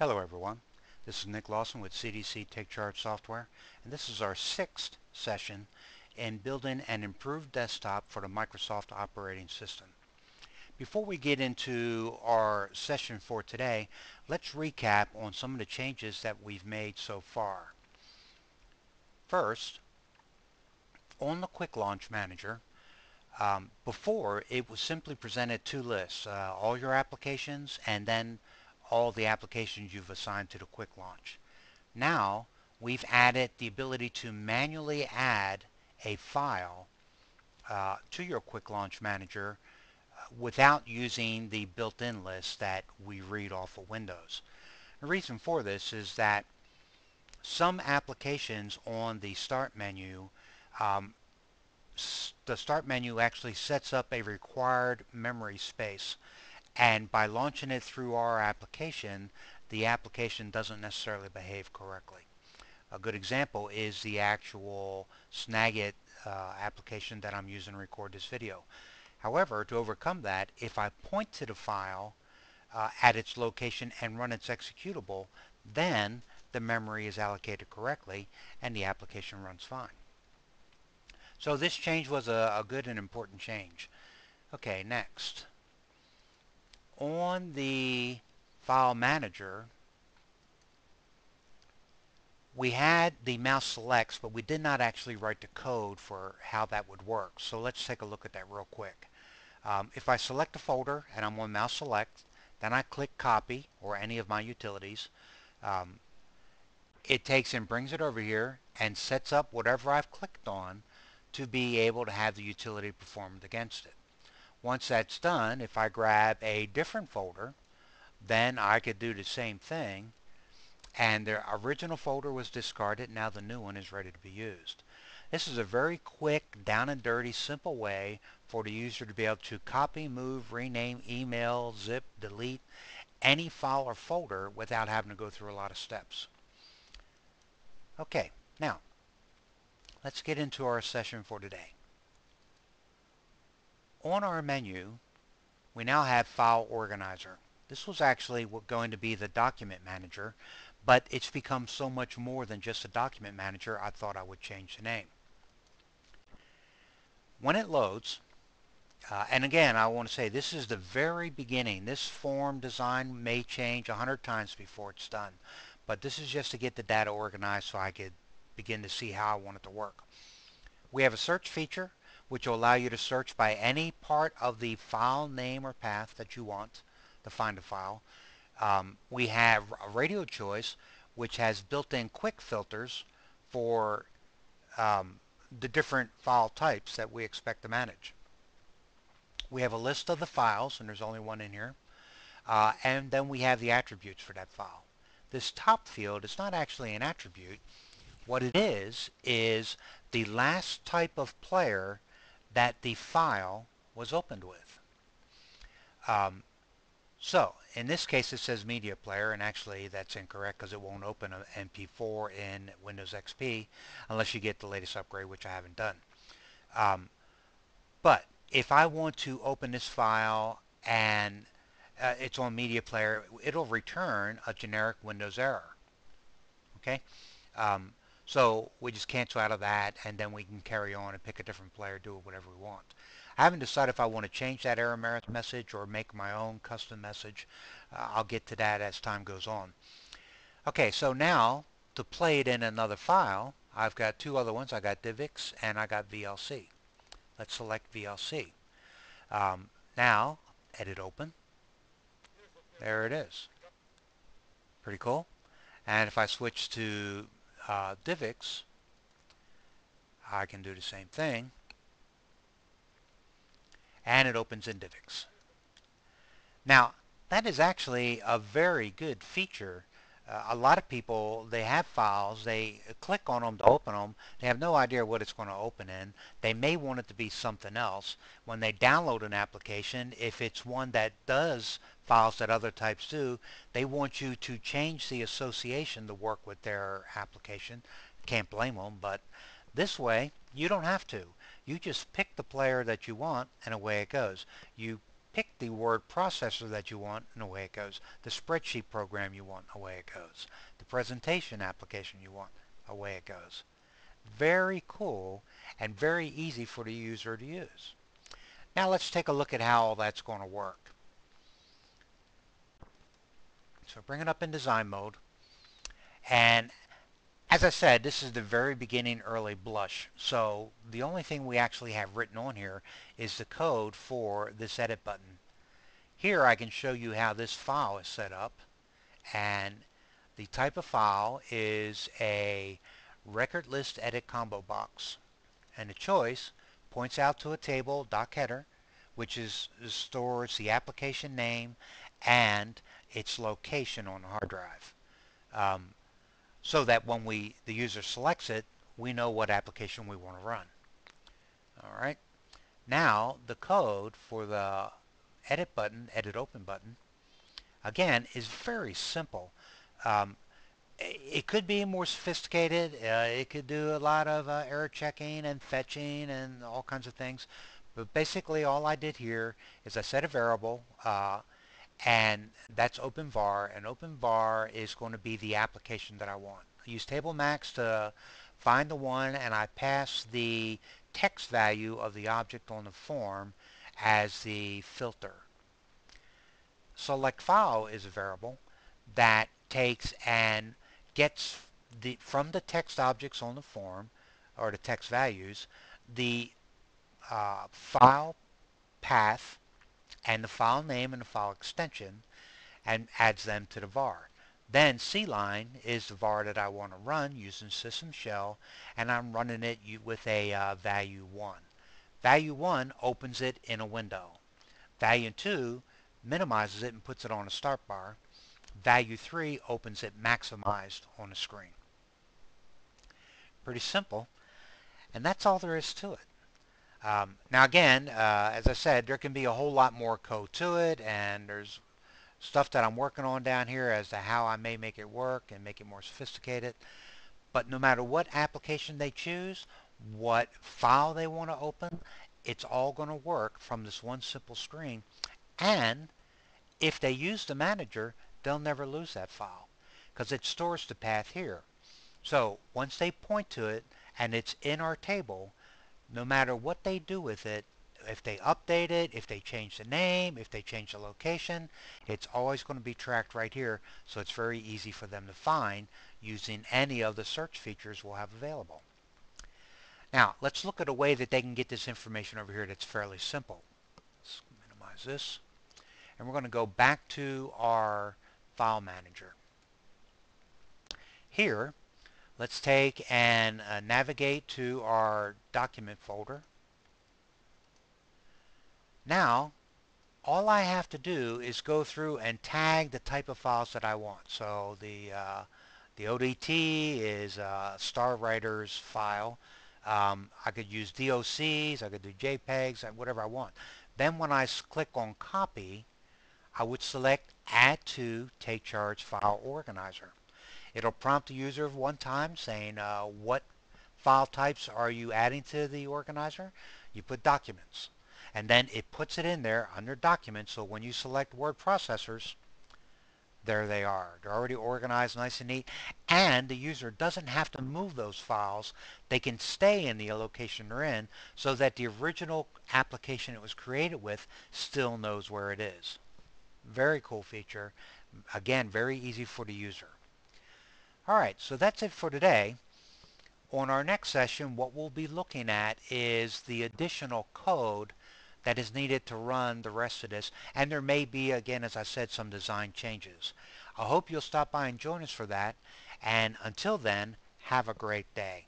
Hello everyone, this is Nick Lawson with CDC Take Charge Software and this is our sixth session in building an improved desktop for the Microsoft operating system. Before we get into our session for today, let's recap on some of the changes that we've made so far. First, on the Quick Launch Manager, um, before it was simply presented two lists, uh, all your applications and then all the applications you've assigned to the quick launch. Now we've added the ability to manually add a file uh, to your quick launch manager uh, without using the built-in list that we read off of Windows. The reason for this is that some applications on the start menu um, the start menu actually sets up a required memory space and by launching it through our application, the application doesn't necessarily behave correctly. A good example is the actual Snagit uh, application that I'm using to record this video. However, to overcome that, if I point to the file uh, at its location and run its executable, then the memory is allocated correctly and the application runs fine. So this change was a, a good and important change. Okay, next on the file manager, we had the mouse selects, but we did not actually write the code for how that would work. So let's take a look at that real quick. Um, if I select a folder and I'm on mouse select, then I click copy or any of my utilities, um, it takes and brings it over here and sets up whatever I've clicked on to be able to have the utility performed against it. Once that's done, if I grab a different folder, then I could do the same thing and the original folder was discarded. Now the new one is ready to be used. This is a very quick, down and dirty, simple way for the user to be able to copy, move, rename, email, zip, delete any file or folder without having to go through a lot of steps. Okay, now let's get into our session for today on our menu, we now have File Organizer. This was actually going to be the Document Manager, but it's become so much more than just a Document Manager, I thought I would change the name. When it loads, uh, and again, I want to say this is the very beginning. This form design may change a hundred times before it's done, but this is just to get the data organized so I could begin to see how I want it to work. We have a search feature which will allow you to search by any part of the file name or path that you want to find a file. Um, we have a radio choice which has built-in quick filters for um, the different file types that we expect to manage. We have a list of the files, and there's only one in here, uh, and then we have the attributes for that file. This top field is not actually an attribute. What it is, is the last type of player that the file was opened with. Um, so in this case it says media player and actually that's incorrect because it won't open an MP4 in Windows XP unless you get the latest upgrade which I haven't done. Um, but if I want to open this file and uh, it's on media player it'll return a generic Windows error. Okay. Um, so we just cancel out of that and then we can carry on and pick a different player, do whatever we want. I haven't decided if I want to change that error message or make my own custom message. Uh, I'll get to that as time goes on. Okay, so now to play it in another file, I've got two other ones. I got DivX and I got VLC. Let's select VLC. Um, now, edit open. There it is. Pretty cool. And if I switch to uh, DivX, I can do the same thing. And it opens in DivX. Now, that is actually a very good feature. Uh, a lot of people, they have files, they click on them to open them, they have no idea what it's going to open in. They may want it to be something else. When they download an application, if it's one that does files that other types do, they want you to change the association to work with their application. Can't blame them, but this way you don't have to. You just pick the player that you want and away it goes. You pick the word processor that you want and away it goes. The spreadsheet program you want, away it goes. The presentation application you want, away it goes. Very cool and very easy for the user to use. Now let's take a look at how all that's going to work. So bring it up in design mode. And as I said, this is the very beginning early blush. So the only thing we actually have written on here is the code for this edit button. Here I can show you how this file is set up. And the type of file is a record list edit combo box. And the choice points out to a table doc header, which is stores the application name and its location on the hard drive. Um, so that when we the user selects it, we know what application we want to run. All right. Now the code for the edit button, edit open button, again is very simple. Um, it could be more sophisticated. Uh, it could do a lot of uh, error checking and fetching and all kinds of things. But basically all I did here is I set a variable uh, and that's OpenVar and OpenVar is going to be the application that I want. I use TableMax to find the one and I pass the text value of the object on the form as the filter. Select file is a variable that takes and gets the from the text objects on the form or the text values the uh, file path and the file name and the file extension and adds them to the var. Then cline is the var that I want to run using system shell and I'm running it with a uh, value 1. Value 1 opens it in a window. Value 2 minimizes it and puts it on a start bar. Value 3 opens it maximized on the screen. Pretty simple. And that's all there is to it. Um, now again, uh, as I said, there can be a whole lot more code to it and there's stuff that I'm working on down here as to how I may make it work and make it more sophisticated. But no matter what application they choose, what file they want to open, it's all going to work from this one simple screen. And if they use the manager, they'll never lose that file because it stores the path here. So once they point to it and it's in our table, no matter what they do with it, if they update it, if they change the name, if they change the location, it's always going to be tracked right here. So it's very easy for them to find using any of the search features we'll have available. Now, let's look at a way that they can get this information over here that's fairly simple. Let's minimize this. And we're going to go back to our file manager. Here, Let's take and uh, navigate to our document folder. Now, all I have to do is go through and tag the type of files that I want. So the uh, the ODT is a Star Writers file. Um, I could use DOCs, I could do JPEGs, whatever I want. Then when I click on copy, I would select add to take charge file organizer. It'll prompt the user one time saying uh, what file types are you adding to the organizer. You put documents. And then it puts it in there under documents so when you select word processors, there they are. They're already organized nice and neat. And the user doesn't have to move those files. They can stay in the location they're in so that the original application it was created with still knows where it is. Very cool feature. Again, very easy for the user. Alright, so that's it for today. On our next session, what we'll be looking at is the additional code that is needed to run the rest of this. And there may be, again, as I said, some design changes. I hope you'll stop by and join us for that. And until then, have a great day.